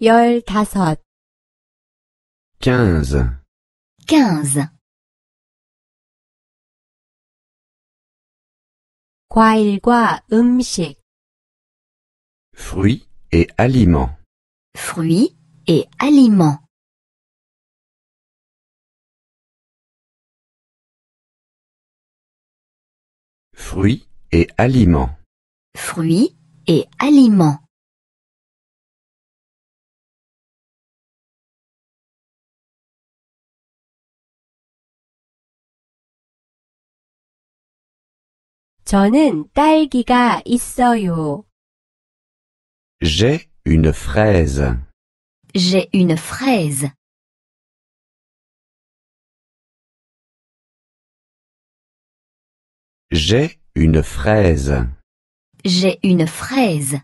열다섯, quinze, quinze, 과일과 음식, fruits et aliments, fruits et aliments, fruits et aliments, fruits et aliments, 저는 딸기가 있어요. j'ai une fraise, j'ai une fraise, j'ai une fraise, j'ai une fraise,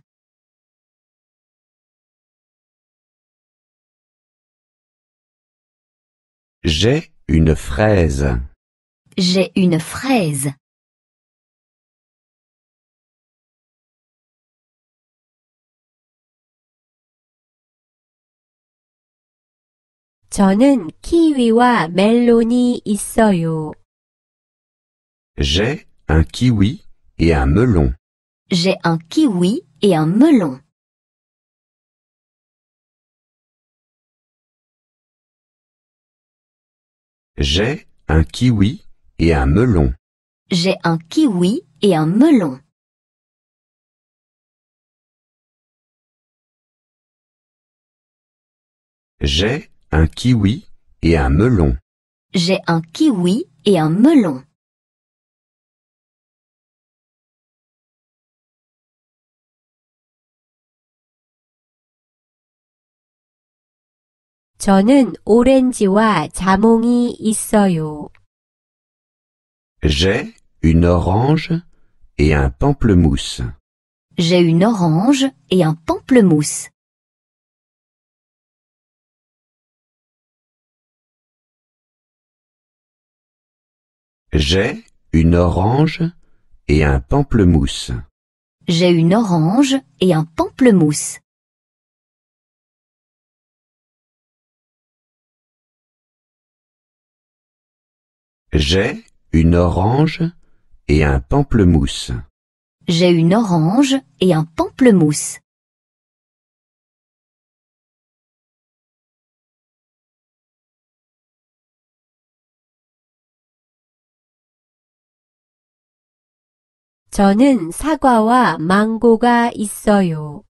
j'ai une fraise, j'ai une fraise, 저는 키위와 멜론이 있어요. j'ai un kiwi et un melon, j'ai un kiwi et un melon, j'ai un kiwi et un melon, j'ai un kiwi et un melon, j'ai un kiwi et un melon, j'ai un kiwi et un melon, 저는 오렌지와 자몽이 있어요. j'ai une orange et un pamplemousse, j'ai une orange et un pamplemousse, J'ai une orange et un pamplemousse, j'ai une orange et un pamplemousse, j'ai une orange et un pamplemousse, j'ai une orange et un pamplemousse, 저는 사과와 망고가 있어요.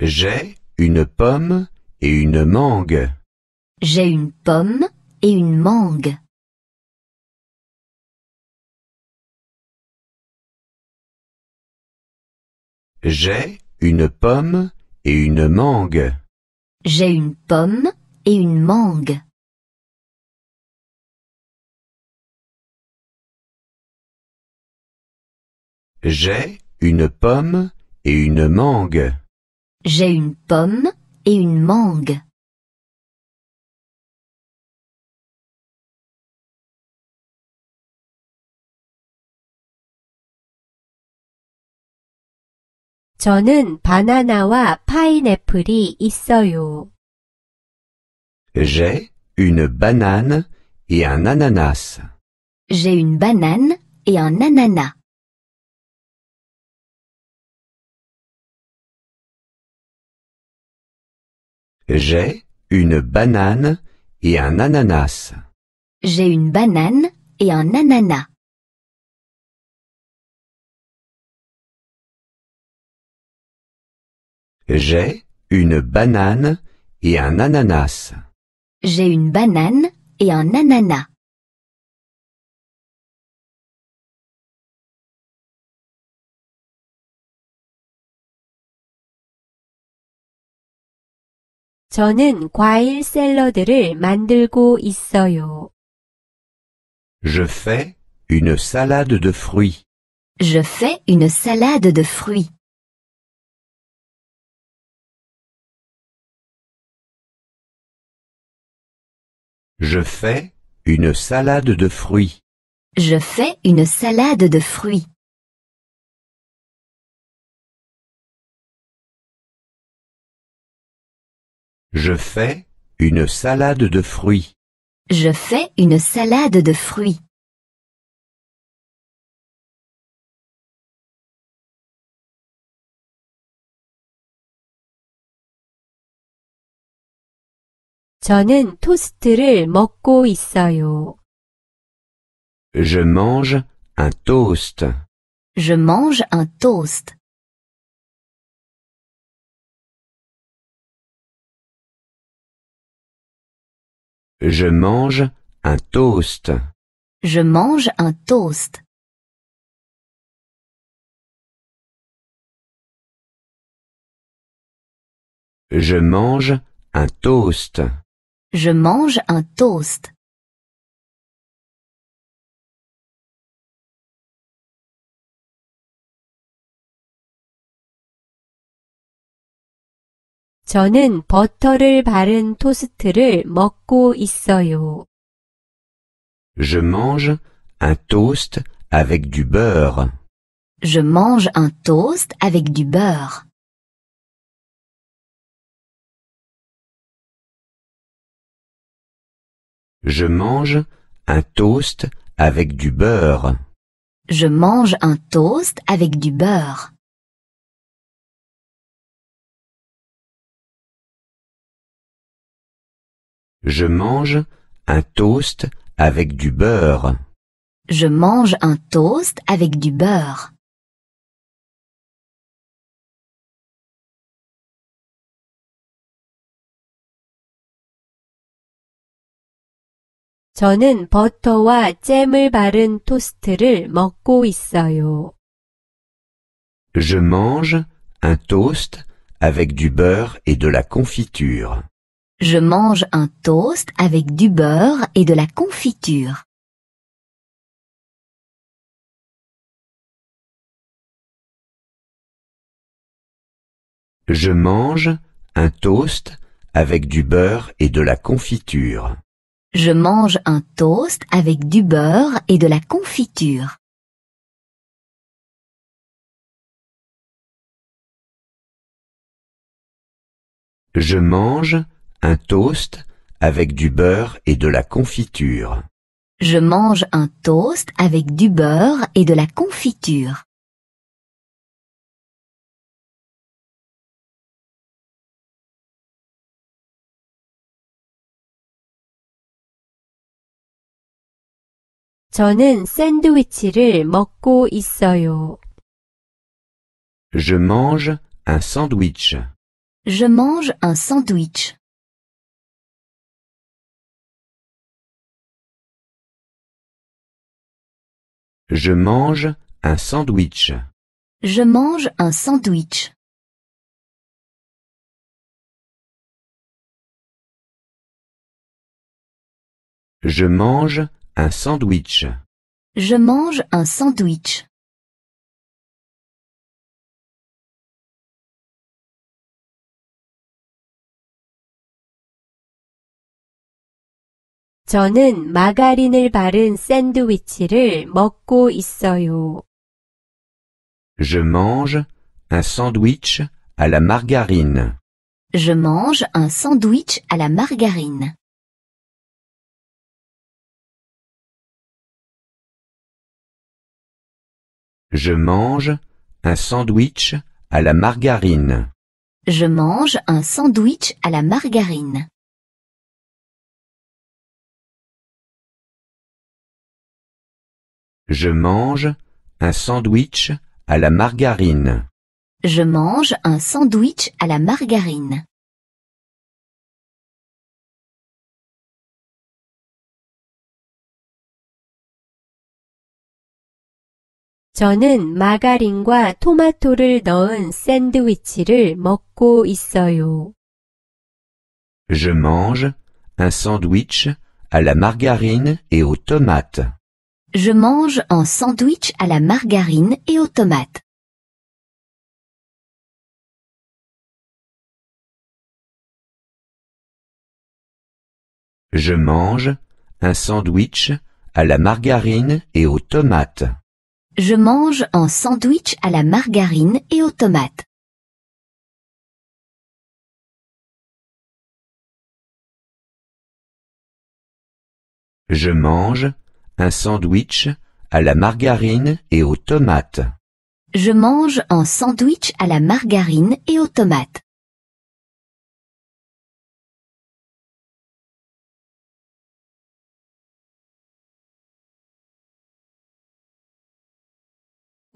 j'ai une pomme et une mangue, j'ai une pomme et une mangue, j'ai une pomme et une mangue, j'ai une pomme et une mangue, j'ai une pomme et une mangue, j'ai une pomme et une mangue, 저는 바나나와 파인애플이 있어요. j'ai une banane et un ananas, j'ai une banane et un ananas, J'ai une banane et un ananas, j'ai une banane et un ananas, j'ai une banane et un ananas, j'ai une banane et un ananas, 저는 과일 샐러드를 만들고 있어요. je fais une salade de fruits, je fais une salade de fruits, je fais une salade de fruits, je fais une salade de fruits, Je fais une salade de fruits. Je fais une salade de fruits. 저는 토스트를 먹고 있어요. Je mange un toast. Je mange un toast. Je mange un toast. Je mange un toast. Je mange un toast. Je mange un toast. 저는 버터를 바른 토스트를 먹고 있어요. Je mange un toast avec du beurre. Je mange un toast avec du beurre. Je mange un toast avec du beurre. Je mange un toast avec du beurre. Je mange un toast avec du beurre. Je mange un toast avec du beurre. 저는 버터와 잼을 바른 토스트를 먹고 있어요. Je mange un toast avec du beurre et de la confiture. Je mange un toast avec du beurre et de la confiture. Je mange un toast avec du beurre et de la confiture. Je mange un toast avec du beurre et de la confiture. Je mange un toast avec du beurre et de la confiture. Je mange un toast avec du beurre et de la confiture. 저는 샌드위치를 먹고 있어요. Je mange un sandwich. Je mange un sandwich. Je mange un sandwich. Je mange un sandwich. Je mange un sandwich. Je mange un sandwich. 저는 마가린을 바른 샌드위치를 먹고 있어요. Je mange un sandwich à la margarine. Je mange un sandwich à la margarine. Je mange un sandwich à la margarine. Je mange un sandwich à la margarine. Je mange un sandwich à la margarine. Je mange un sandwich à la margarine. 저는 마가린과 토마토를 넣은 샌드위치를 먹고 있어요. Je mange un sandwich à la margarine et aux tomates. Je mange un sandwich à la margarine et aux tomates. Je mange un sandwich à la margarine et aux tomates. Je mange un sandwich à la margarine et aux tomates. Je mange un sandwich à la margarine et aux tomates. Je mange un sandwich à la margarine et aux tomates.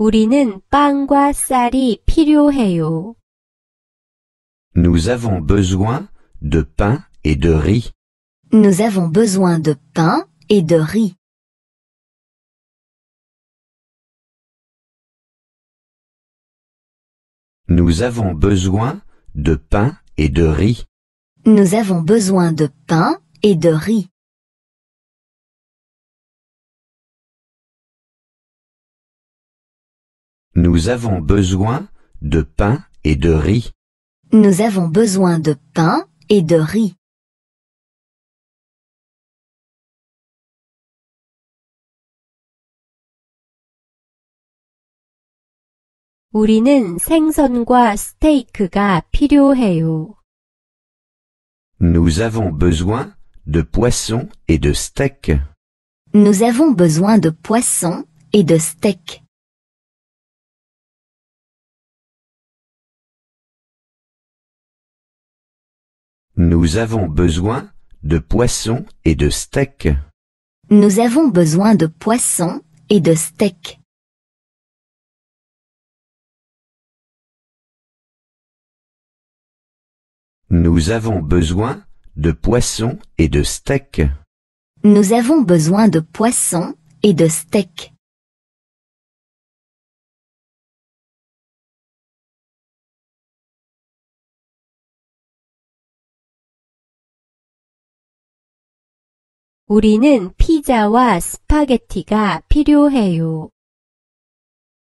우리는 빵과 쌀이 필요해요. Nous avons besoin de pain et de riz. Nous avons besoin de pain et de riz. Nous avons besoin de pain et de riz. Nous avons besoin de pain et de riz. Nous avons besoin de pain et de riz. Nous avons besoin de pain et de riz. 우리는 생선과 스테이크가 필요해요. Nous avons besoin de poisson et de steak. Nous avons besoin de poisson et de steak. Nous avons besoin de poisson et de steak. Nous avons besoin de poisson et de steak. Nous avons besoin de poisson et de steak. Nous avons besoin de poisson et de steak. 우리는 피자와 스파게티가 필요해요.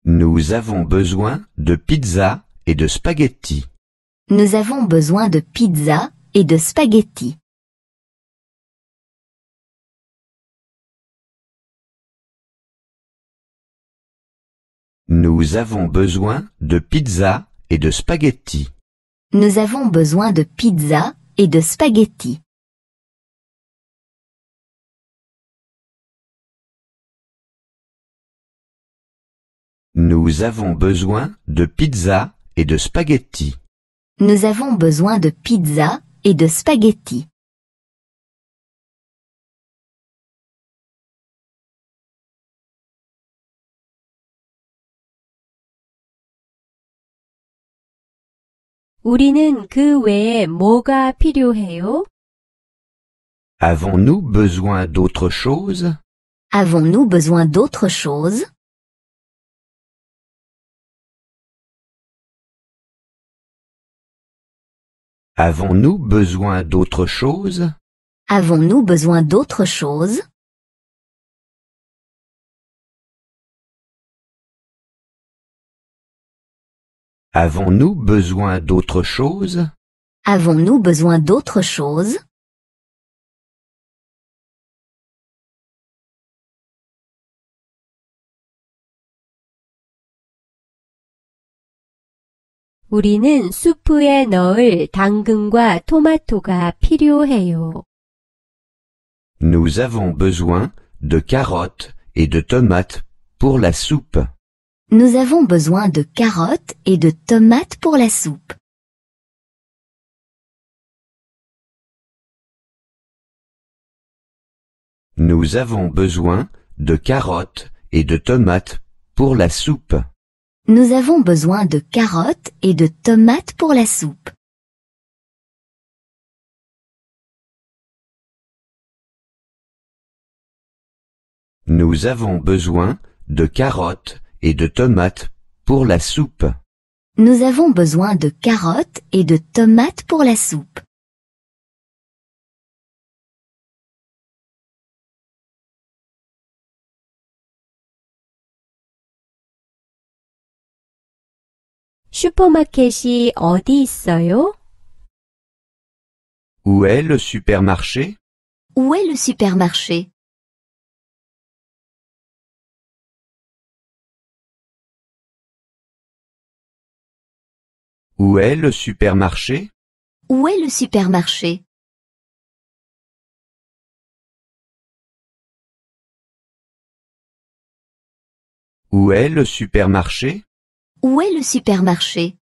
Nous avons besoin de pizza et de spaghetti. Nous avons besoin de pizza et de spaghetti. Nous avons besoin de pizza et de spaghetti. Nous avons besoin de pizza et de spaghetti. Nous avons besoin de pizza et de spaghetti. Nous avons besoin de pizza et de spaghetti. 우리는 그 외에 뭐가 필요해요? Avons-nous besoin d'autre chose Avons-nous besoin d'autre chose Avons-nous besoin d'autre chose? Avons-nous besoin d'autre chose? Avons-nous besoin d'autre chose? Avons-nous besoin d'autre chose? 우리는 수프에 넣을 당근과 토마토가 필요해요. Nous avons besoin de carottes et de tomates pour la soupe. Nous avons besoin de carottes et de tomates pour la soupe. Nous avons besoin de carottes et de tomates pour la soupe. Nous avons besoin de carottes et de tomates pour la soupe. Nous avons besoin de carottes et de tomates pour la soupe. Nous avons besoin de carottes et de tomates pour la soupe. 슈퍼마켓이 어디 Où est le supermarché? Où est le supermarché? Où est le supermarché? Où est le supermarché? Où est le supermarché? Où est le supermarché?